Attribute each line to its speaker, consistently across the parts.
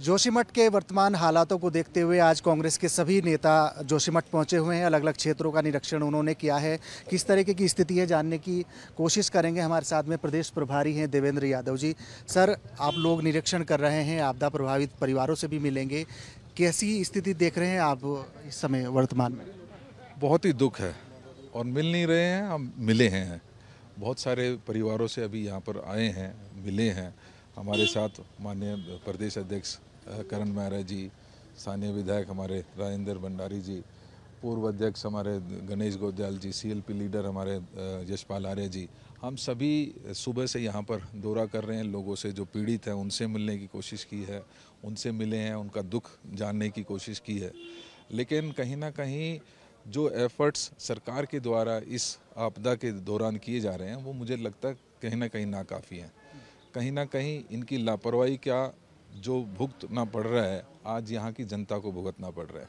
Speaker 1: जोशीमठ के वर्तमान हालातों को देखते हुए आज कांग्रेस के सभी नेता जोशीमठ पहुँचे हुए हैं। अलग अलग क्षेत्रों का निरीक्षण उन्होंने किया है। किस तरीके की स्थिति है जानने की कोशिश करेंगे हमारे साथ में प्रदेश प्रभारी हैं देवेंद्र यादव जी। सर, आप लोग निरीक्षण कर रहे हैं, आपदा प्रभावित परिवारों से भी मिलेंगे। कैसी स्थिति देख रहे हैं आप इस समय वर्तमान में?
Speaker 2: बहुत ही दुख है और मिल नहीं रहे हैं, हम मिले हैं। बहुत सारे परिवारों से अभी यहाँ पर आए हैं, मिले हैं। हमारे साथ माननीय प्रदेश अध्यक्ष करण मेहरा जी, स्थानीय विधायक हमारे राजेंद्र भंडारी जी, पूर्व अध्यक्ष हमारे गणेश गोदयाल जी सीएलपी लीडर हमारे यशपाल आर्य जी। हम सभी सुबह से यहाँ पर दौरा कर रहे हैं, लोगों से जो पीड़ित हैं, उनसे मिलने की कोशिश की है, उनसे मिले हैं, उनका दुख जानने की कोशिश की है। लेकिन कहीं ना कहीं जो एफर्ट्स सरकार के द्वारा इस आपदा के दौरान किए जा रहे हैं, वो मुझे लगता है कहीं ना कहीं नाकाफ़ी हैं। कहीं ना कहीं इनकी लापरवाही क्या जो भुगतना पड़ रहा है, आज यहाँ की जनता को भुगतना पड़ रहा है।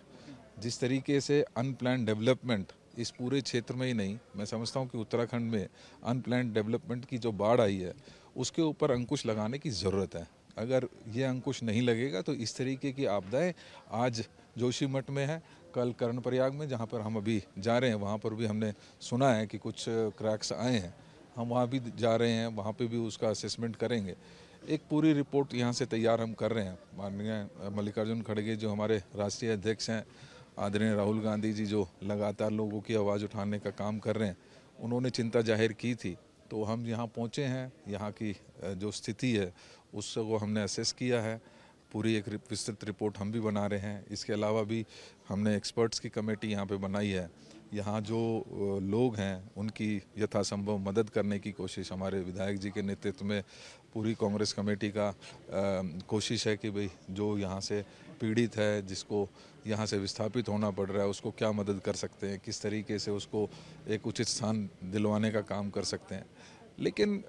Speaker 2: जिस तरीके से अनप्लान डेवलपमेंट इस पूरे क्षेत्र में ही नहीं, मैं समझता हूँ कि उत्तराखंड में अनप्लान डेवलपमेंट की जो बाढ़ आई है, उसके ऊपर अंकुश लगाने की ज़रूरत है। अगर ये अंकुश नहीं लगेगा तो इस तरीके की आपदाएँ आज जोशीमठ में है, कल कर्ण प्रयाग में, जहाँ पर हम अभी जा रहे हैं, वहाँ पर भी हमने सुना है कि कुछ क्रैक्स आए हैं। हम वहाँ भी जा रहे हैं, वहाँ पे भी उसका असेसमेंट करेंगे। एक पूरी रिपोर्ट यहाँ से तैयार हम कर रहे हैं। माननीय मल्लिकार्जुन खड़गे जो हमारे राष्ट्रीय अध्यक्ष हैं, आदरणीय राहुल गांधी जी जो लगातार लोगों की आवाज़ उठाने का काम कर रहे हैं, उन्होंने चिंता ज़ाहिर की थी। तो हम यहाँ पहुँचे हैं, यहाँ की जो स्थिति है, उसको हमने असेस किया है। पूरी एक विस्तृत रिपोर्ट हम भी बना रहे हैं। इसके अलावा भी हमने एक्सपर्ट्स की कमेटी यहाँ पे बनाई है। यहाँ जो लोग हैं उनकी यथासंभव मदद करने की कोशिश हमारे विधायक जी के नेतृत्व में पूरी कांग्रेस कमेटी का आ, कोशिश है कि भाई जो यहाँ से पीड़ित है जिसको यहाँ से विस्थापित होना पड़ रहा है उसको क्या मदद कर सकते हैं किस तरीके से उसको एक उचित स्थान दिलवाने का काम कर सकते हैं। लेकिन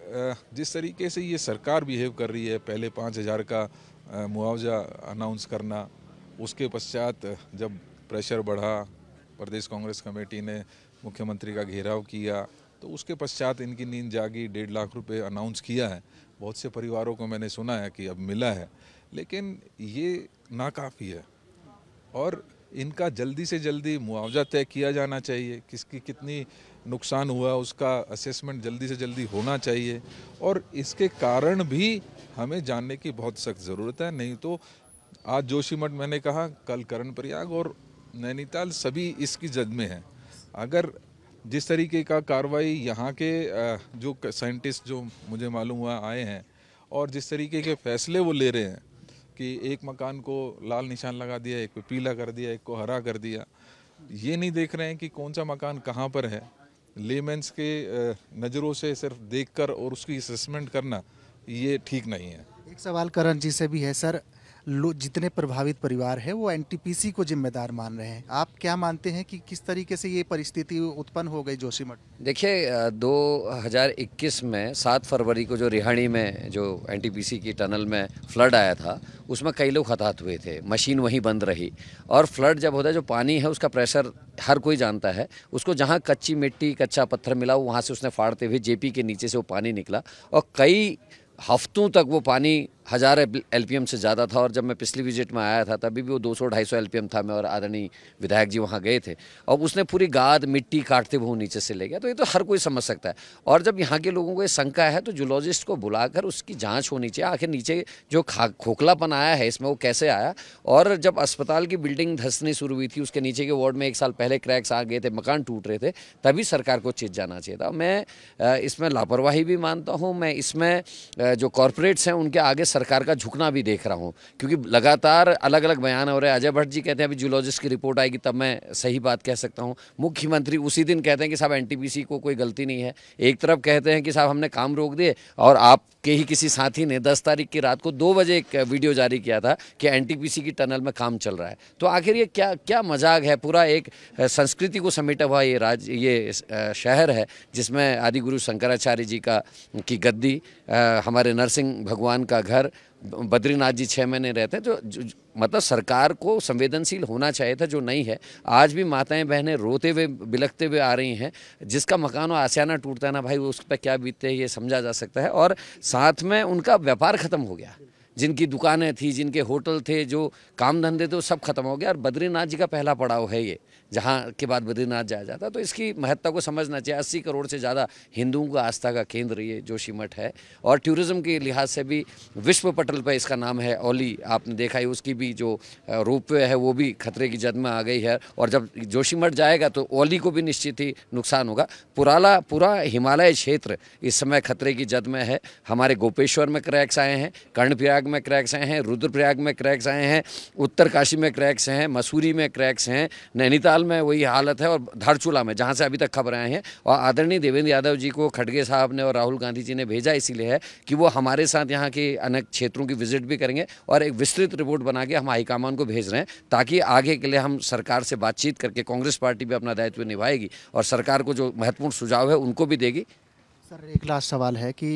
Speaker 2: जिस तरीके से ये सरकार बिहेव कर रही है पहले पाँच हज़ार का मुआवजा अनाउंस करना उसके पश्चात जब प्रेशर बढ़ा, प्रदेश कांग्रेस कमेटी ने मुख्यमंत्री का घेराव किया तो उसके पश्चात इनकी नींद जागी, डेढ़ लाख रुपए अनाउंस किया है। बहुत से परिवारों को मैंने सुना है कि अब मिला है, लेकिन ये नाकाफ़ी है। और इनका जल्दी से जल्दी मुआवजा तय किया जाना चाहिए, किसकी कितनी नुकसान हुआ, उसका असेसमेंट जल्दी से जल्दी होना चाहिए, और इसके कारण भी हमें जानने की बहुत सख्त ज़रूरत है, नहीं तो आज जोशीमठ मैंने कहा, कल करण प्रयाग और नैनीताल सभी इसकी जद में है। अगर जिस तरीके का कार्रवाई यहाँ के जो साइंटिस्ट जो मुझे मालूम हुआ आए हैं और जिस तरीके के फैसले वो ले रहे हैं कि एक मकान को लाल निशान लगा दिया, एक को पीला कर दिया, एक को हरा कर दिया, ये नहीं देख रहे हैं कि कौन सा मकान कहाँ पर है। लेमेंस के नज़रों से सिर्फ़ देखकर और उसकी असेसमेंट करना ये ठीक नहीं है।
Speaker 1: एक सवाल करण जी से भी है, सर। जितने प्रभावित परिवार है, वो एनटीपीसी को जिम्मेदार मान रहे हैं। आप क्या मानते हैं कि किस तरीके से ये परिस्थिति उत्पन्न हो गई जोशीमठ?
Speaker 3: देखिए 2021 में 7 फरवरी को जो रिहाड़ी में जो एनटीपीसी की टनल में फ्लड आया था, उसमें कई लोग हताहत हुए थे। मशीन वहीं बंद रही। और फ्लड जब होता है, जो पानी है, उसका प्रेशर हर कोई जानता है। उसको जहाँ कच्ची मिट्टी, कच्चा पत्थर मिला, वहाँ से उसने फाड़ते हुए जेपी के नीचे से वो पानी निकला। और कई हफ्तों तक वो पानी हज़ार एलपीएम से ज़्यादा था और जब मैं पिछली विज़िट में आया था, तभी भी वो 200 250 एल था मैं और आदरणीय विधायक जी वहाँ गए थे। और उसने पूरी गाद मिट्टी काटते हुए नीचे से ले गया तो ये तो हर कोई समझ सकता है। और जब यहाँ के लोगों को ये शंका है तो जूलॉजिस्ट को बुलाकर उसकी जाँच होनी चाहिए, आखिर नीचे जो खा, खोखलापन आया है, इसमें वो कैसे आया? और जब अस्पताल की बिल्डिंग धंसनी शुरू हुई थी, उसके नीचे के वार्ड में एक साल पहले क्रैक्स आ गए थे, मकान टूट रहे थे, तभी सरकार को चेत जाना चाहिए था। मैं इसमें लापरवाही भी मानता हूँ, मैं इसमें जो कॉरपोरेट्स हैं, उनके आगे सरकार का झुकना भी देख रहा हूँ, क्योंकि लगातार अलग अलग बयान हो रहे हैं। अजय भट्ट जी कहते हैं, अभी जूलॉजिस्ट की रिपोर्ट आएगी, तब मैं सही बात कह सकता हूँ। मुख्यमंत्री उसी दिन कहते हैं कि साहब एनटीपीसी को कोई गलती नहीं है। एक तरफ़ कहते हैं कि साहब, हमने काम रोक दिए, और आपके ही किसी साथी ने दस तारीख की रात को दो बजे एक वीडियो जारी किया था कि एनटीपीसी की टनल में काम चल रहा है। तो आखिर ये क्या क्या मज़ाक है? पूरा एक संस्कृति को समेटा हुआ ये राज्य ये शहर है, जिसमें आदि गुरु शंकराचार्य जी का, की गद्दी हमारे नरसिंह भगवान का घर बद्रीनाथ जी छः महीने रहते हैं तो मतलब सरकार को संवेदनशील होना चाहिए था जो नहीं है। आज भी माताएँ बहनें रोते हुए, बिलखते हुए आ रही हैं, जिसका मकान आसियाना टूटता है ना भाई, उस पर क्या बीतते हैं, ये समझा जा सकता है। और साथ में उनका व्यापार ख़त्म हो गया। जिनकी दुकानें थी, जिनके होटल थे, जो काम धंधे थे, वो सब खत्म हो गया और बद्रीनाथ जी का पहला पड़ाव है ये, जहाँ के बाद बद्रीनाथ जाया जाता। तो इसकी महत्ता को समझना चाहिए। अस्सी करोड़ से ज़्यादा हिंदुओं का आस्था का केंद्र ये जोशी मठ है। और टूरिज़्म के लिहाज से भी विश्व पटल पर इसका नाम है ओली आपने देखा है, उसकी भी जो रोपवे है, वो भी खतरे की जद में आ गई है। और जब जोशी मठ जाएगा तो ओली को भी निश्चित ही नुकसान होगा। पुराला, पूरा हिमालय क्षेत्र इस समय खतरे की जद में है। हमारे गोपेश्वर में क्रैक्स आए हैं, कर्णप्रयाग में क्रैक्स आए हैं, रुद्रप्रयाग में क्रैक्स आए हैं उत्तर काशी में क्रैक्स हैं, मसूरी में क्रैक्स हैं, नैनीताल में वही हालत है और धारचूला में, जहाँ से अभी तक खबर आए हैं। और आदरणीय देवेंद्र यादव जी को खड़गे साहब ने और राहुल गांधी जी ने भेजा इसीलिए है कि वो हमारे साथ यहाँ के अनेक क्षेत्रों की विज़िट भी करेंगे और एक विस्तृत रिपोर्ट बना के हम हाईकमान को भेज रहे हैं ताकि आगे के लिए हम सरकार से बातचीत करके कांग्रेस पार्टी भी अपना दायित्व निभाएगी और सरकार को जो महत्वपूर्ण सुझाव है उनको भी देगी।
Speaker 1: सर, एक लास्ट सवाल है कि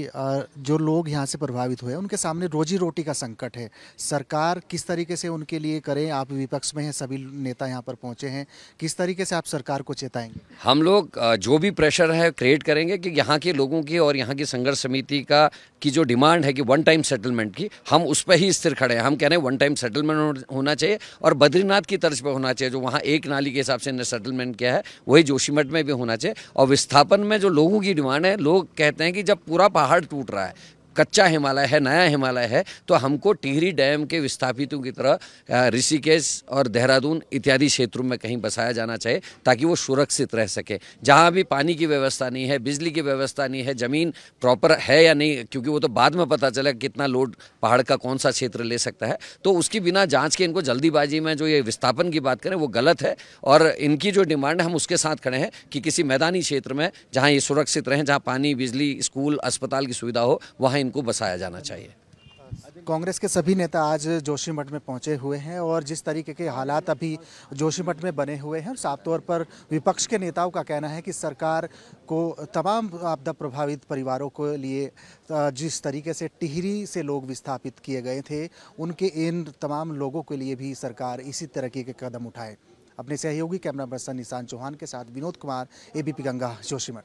Speaker 1: जो लोग यहाँ से प्रभावित हुए उनके सामने रोजी रोटी का संकट है। सरकार किस तरीके से उनके लिए करें? आप विपक्ष में हैं, सभी नेता यहाँ पर पहुँचे हैं। किस तरीके से आप सरकार को चेताएँगे?
Speaker 3: हम लोग जो भी प्रेशर है, क्रिएट करेंगे कि यहाँ के लोगों की और यहाँ की संघर्ष समिति का, की जो डिमांड है कि वन टाइम सेटलमेंट की, हम उस पर ही स्थिर खड़े हैं। हम कह रहे हैं वन टाइम सेटलमेंट होना चाहिए और बद्रीनाथ की तर्ज पर होना चाहिए, जो वहाँ एक नाली के हिसाब से सेटलमेंट किया है, वही जोशीमठ में भी होना चाहिए। और विस्थापन में जो लोगों की डिमांड है, लोग कहते हैं कि जब पूरा पहाड़ टूट रहा है कच्चा हिमालय है, नया हिमालय है तो हमको टिहरी डैम के विस्थापितों की तरह ऋषिकेश और देहरादून इत्यादि क्षेत्रों में कहीं बसाया जाना चाहिए, ताकि वो सुरक्षित रह सके। जहाँ भी पानी की व्यवस्था नहीं है, बिजली की व्यवस्था नहीं है, ज़मीन प्रॉपर है या नहीं, क्योंकि वो तो बाद में पता चला कितना लोड पहाड़ का कौन सा क्षेत्र ले सकता है तो उसकी बिना जाँच के इनको जल्दीबाजी में जो ये विस्थापन की बात करें, वो गलत है। और इनकी जो डिमांड है हम उसके साथ खड़े हैं कि किसी मैदानी क्षेत्र में, जहाँ ये सुरक्षित रहें, जहाँ पानी, बिजली, स्कूल, अस्पताल की सुविधा हो, वहाँ इनको बसाया जाना चाहिए।
Speaker 1: कांग्रेस के सभी नेता आज जोशीमठ में पहुँचे हुए हैं और जिस तरीके के हालात अभी जोशीमठ में बने हुए हैं, साफ़ तौर पर विपक्ष के नेताओं का कहना है कि सरकार को तमाम आपदा प्रभावित परिवारों को लिए जिस तरीके से टिहरी से लोग विस्थापित किए गए थे, उनके इन तमाम लोगों के लिए भी सरकार इसी तरीके के कदम उठाए। अपने सहयोगी कैमरा पर्सन निशान चौहान के साथ विनोद कुमार, एबीपी गंगा जोशीमठ